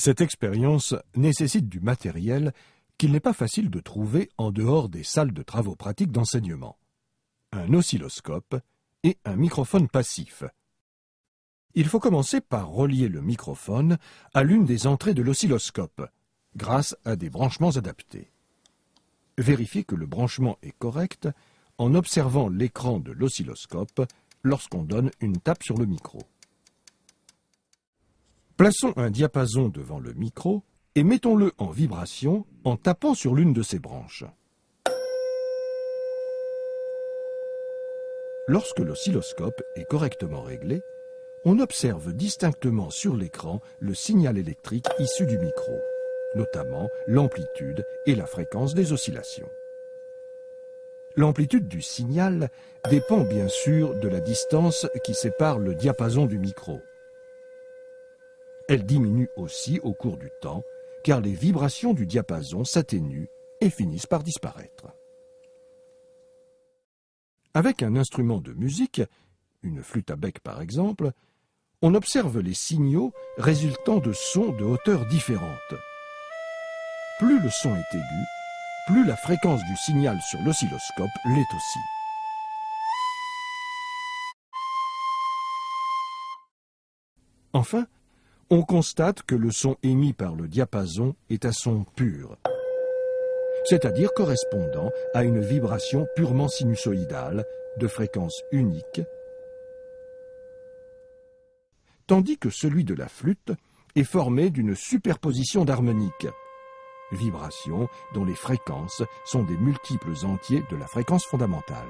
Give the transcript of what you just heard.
Cette expérience nécessite du matériel qu'il n'est pas facile de trouver en dehors des salles de travaux pratiques d'enseignement. Un oscilloscope et un microphone passif. Il faut commencer par relier le microphone à l'une des entrées de l'oscilloscope, grâce à des branchements adaptés. Vérifiez que le branchement est correct en observant l'écran de l'oscilloscope lorsqu'on donne une tape sur le micro. Plaçons un diapason devant le micro et mettons-le en vibration en tapant sur l'une de ses branches. Lorsque l'oscilloscope est correctement réglé, on observe distinctement sur l'écran le signal électrique issu du micro, notamment l'amplitude et la fréquence des oscillations. L'amplitude du signal dépend bien sûr de la distance qui sépare le diapason du micro. Elle diminue aussi au cours du temps, car les vibrations du diapason s'atténuent et finissent par disparaître. Avec un instrument de musique, une flûte à bec par exemple, on observe les signaux résultant de sons de hauteurs différentes. Plus le son est aigu, plus la fréquence du signal sur l'oscilloscope l'est aussi. Enfin, on constate que le son émis par le diapason est un son pur, c'est-à-dire correspondant à une vibration purement sinusoïdale de fréquence unique tandis que celui de la flûte est formé d'une superposition d'harmoniques, vibrations dont les fréquences sont des multiples entiers de la fréquence fondamentale.